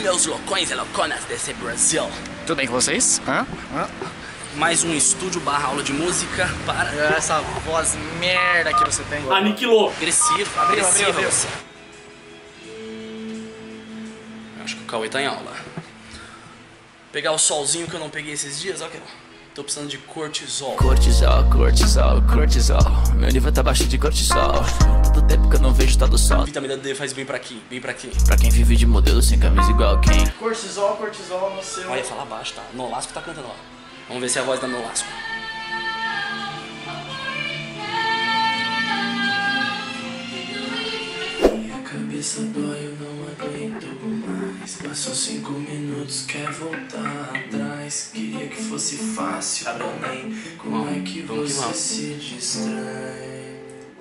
meus loucões e louconas desse Brasil. Tudo bem com vocês? Hã? Hã? Mais um estúdio barra aula de música para... Essa voz merda que você tem. Aniquilou. Agressivo, Abriu, agressivo abriu, abriu. Acho que o Cauê tá em aula. Pegar o solzinho que eu não peguei esses dias, que tô precisando de cortisol. Cortisol, cortisol, cortisol. Meu nível tá baixo de cortisol. Tempo que eu não vejo tal do sol. Vitamina D faz bem pra aqui, bem pra aqui. Pra quem vive de modelo sem camisa igual quem. Cortisol, cortisol no seu. Olha, fala baixo, tá? Nolasco tá cantando lá. Vamos ver se é a voz da Nolasco. Minha cabeça dói, eu não aguento mais. Passou cinco minutos, quer voltar atrás. Queria que fosse fácil, porém, como é que você se distrai?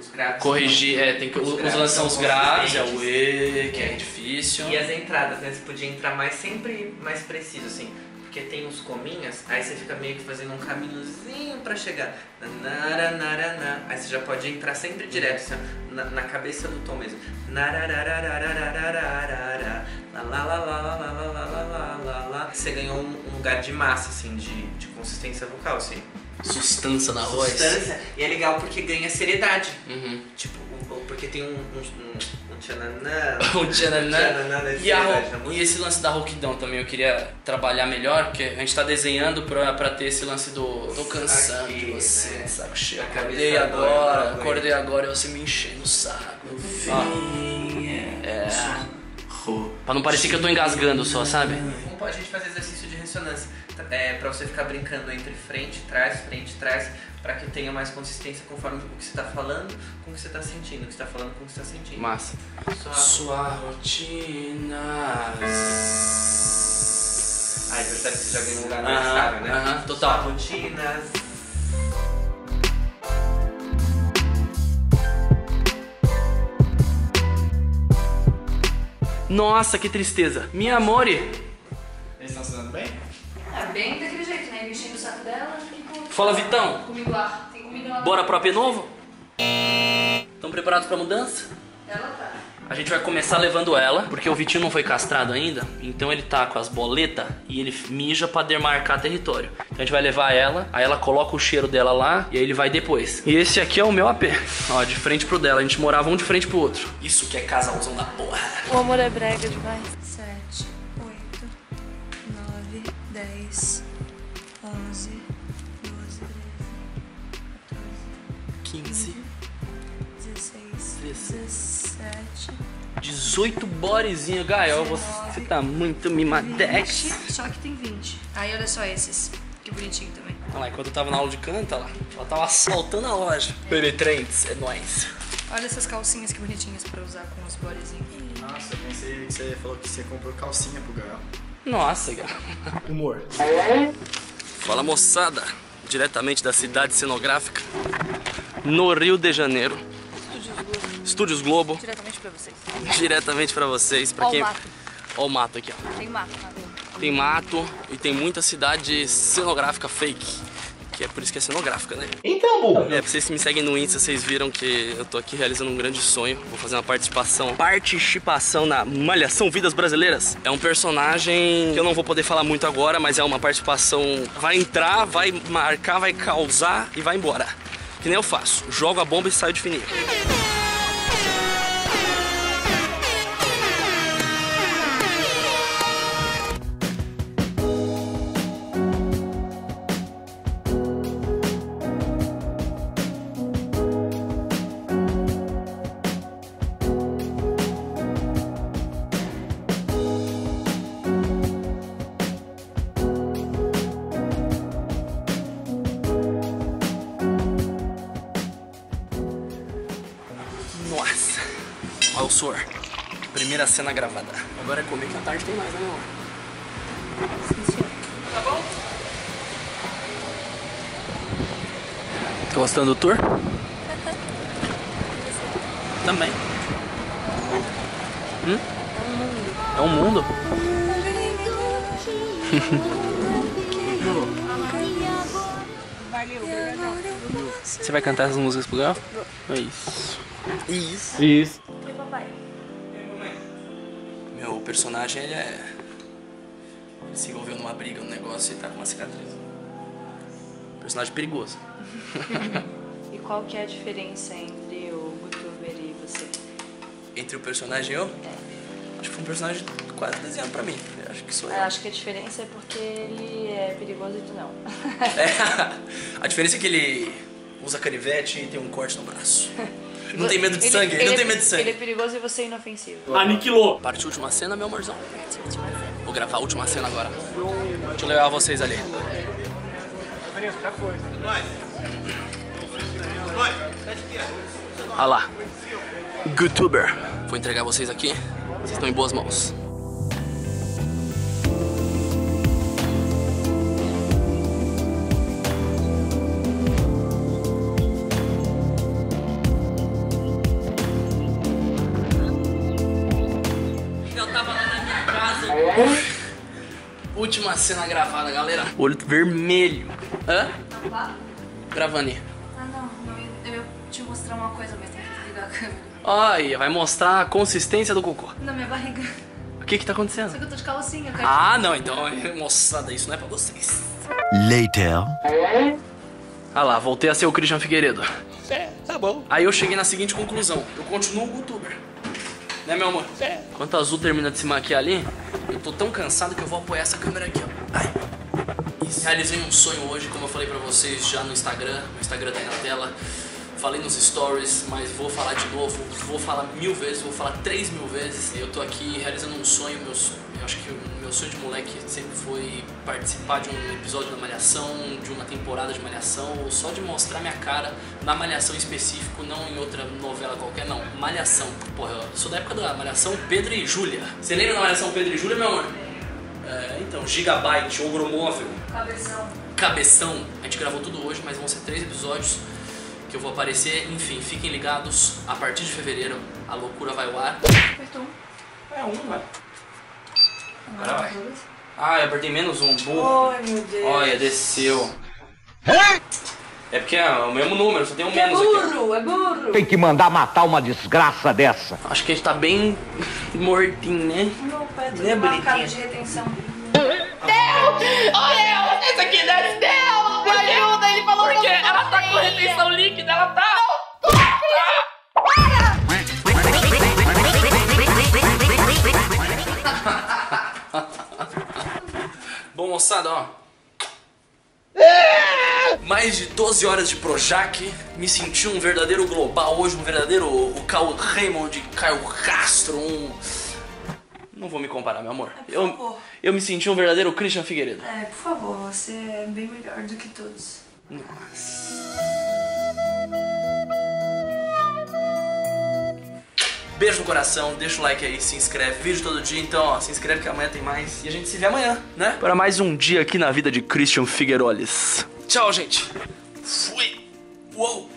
grátis. Corrigir, é, tem que, os, os lançam os grátis, é o E, que é. é difícil. E as entradas, né? Você podia entrar mais sempre mais preciso, assim porque tem uns cominhas, aí você fica meio que fazendo um caminhozinho pra chegar. Nararararaná. Aí você já pode entrar sempre direto, assim, na, na cabeça do tom mesmo. Você ganhou um, um lugar de massa, assim, de, de consistência vocal, assim. Sustância na voz. Substância. E é legal porque ganha seriedade. Uhum. Tipo, porque tem um, um, um, um tchananã. O tchananã. E, a música. e esse lance da rouquidão também eu queria trabalhar melhor, porque a gente tá desenhando pra, pra ter esse lance do tô cansando Aqui, de você, né? saco cheio. Acordei agora, acordei agora e você me enchendo o saco. Ó, é. Pra não parecer que eu tô engasgando só, sabe? Como pode a gente fazer exercício de ressonância? É, pra você ficar brincando entre frente, trás, frente, trás, pra que tenha mais consistência conforme o que você tá falando com o que você tá sentindo. O que você tá falando com o que você tá sentindo. Massa. Só... Sua rotina. Aí percebe que você já ganhou um lugar necessário, né? aham, total. Sua rotina. Nossa, que tristeza. Minha amore. Fala, Vitão. Comigo lá. Tem comida lá. Bora pro AP novo? Estão preparados pra mudança? Ela tá. A gente vai começar levando ela, porque o Vitinho não foi castrado ainda, então ele tá com as boletas e ele mija pra demarcar território. Então a gente vai levar ela, aí ela coloca o cheiro dela lá e aí ele vai depois. E esse aqui é o meu AP, ó, de frente pro dela. A gente morava um de frente pro outro. Isso que é casalzão da porra. O amor é brega demais. 7, 8, 9, 10, 11, 15, 13, 16, 17, 18 borezinho, Gael. Você tá muito mimadex. 20. Só que tem 20. Aí olha só esses. Que bonitinho também. Olha lá, enquanto eu tava na aula de canto, olha lá, ela tava assaltando a loja. Bebê Trends, é nóis. Olha essas calcinhas que bonitinhas pra usar com os bodezinhos. Nossa, eu pensei que você falou que você comprou calcinha pro Gael. Nossa, Gael. Humor. Fala moçada, diretamente da cidade cenográfica, no Rio de Janeiro. Estúdios Globo, Diretamente pra vocês. diretamente pra vocês. Pra Ó o quem... mato. Ó o mato aqui, ó. Tem mato dentro. Tem mato e tem muita cidade cenográfica fake. Que é por isso que é cenográfica, né? Então, burro. É, pra vocês que me seguem no Insta, vocês viram que eu tô aqui realizando um grande sonho. Vou fazer uma participação. Participação na Malhação Vidas Brasileiras. É um personagem que eu não vou poder falar muito agora, mas é uma participação. Vai entrar, vai marcar, vai causar e vai embora. Que nem eu faço. Jogo a bomba e saio de fininho. Suor. Primeira cena gravada. Agora é comer que a tarde tem mais, né, meu amor? Tá bom? Tá gostando do tour? Também. Hum? É um mundo. Você vai cantar essas músicas pro Gal? É isso. Isso. Isso. Personagem ele é se envolveu numa briga, num negócio e tá com uma cicatriz. Personagem perigoso. E qual que é a diferença entre o Booktuber e você? Entre o personagem e eu, acho que foi um personagem quase desenhado pra mim. Eu acho que sou eu. Eu acho que a diferença é porque ele é perigoso e tu não. É, a diferença é que ele usa canivete e tem um corte no braço. Não tem medo de Ele- sangue, ele, não é- tem medo de sangue. Ele é perigoso e você é inofensivo. Aniquilou. Parte última cena, meu amorzão. Vou gravar a última cena agora. Deixa eu levar vocês ali. Olha lá. Youtuber. Vou entregar vocês aqui. Vocês estão em boas mãos. Última cena gravada, galera. Olho vermelho. Hã? Gravando aí. Ah, não. Eu ia te mostrar uma coisa, mas tem que desligar a câmera. Olha, vai mostrar a consistência do cocô. Na minha barriga. O que que tá acontecendo? Só que eu tô de calcinha, eu quero Ah, não, então, moçada, isso não é pra vocês. Later. Ah lá, voltei a ser o Christian Figueiredo. É, tá bom. Aí eu cheguei na seguinte conclusão: eu continuo um youtuber. Né, meu amor? É. Enquanto a Azul termina de se maquiar ali, eu tô tão cansado que eu vou apoiar essa câmera aqui, ó. Ai. Isso. Realizei um sonho hoje, como eu falei pra vocês já no Instagram. O Instagram tá aí na tela. Falei nos stories, mas vou falar de novo. Vou falar mil vezes, vou falar três mil vezes. Eu tô aqui realizando um sonho. Meu, sonho- eu acho que o meu sonho de moleque sempre foi participar de um episódio da Malhação, de uma temporada de Malhação, ou só de mostrar minha cara na Malhação em específico, não em outra novela qualquer, não. Malhação. Porra, eu sou da época da Malhação Pedro e Júlia. Você lembra da Malhação Pedro e Júlia, meu amor? É, então, Gigabyte, Ogromóvel, cabeção. Cabeção. A gente gravou tudo hoje, mas vão ser três episódios que eu vou aparecer. Enfim, fiquem ligados. A partir de fevereiro, a loucura vai ao ar. Apertou um. É um, vai. Agora vai. Ah, eu apertei menos um, burro. Ai, meu Deus. Olha, desceu. É porque é o mesmo número, só tem um É menos aqui. burro, é burro. Tem que mandar matar uma desgraça dessa. Acho que a gente tá bem mortinho, né? Meu pé Né, tudo marcado bonitinha? de retenção. Esse aqui deve Deus! Me ajuda, ele falou Porque ela tá com retenção líquida, ela tá. Bom, moçada, ó. Mais de 12 horas de Projac, me senti um verdadeiro global hoje, um verdadeiro o Caio Raymond, Caio Castro, um... Não vou me comparar, meu amor. por Eu, eu me senti um verdadeiro Christian Figueiredo. É, por favor, você é bem melhor do que todos. Beijo no coração, deixa o like aí, se inscreve. Vídeo todo dia, então ó, se inscreve que amanhã tem mais. E a gente se vê amanhã, né? Para mais um dia aqui na vida de Christian Figueiroles. Tchau, gente. Fui. Uou.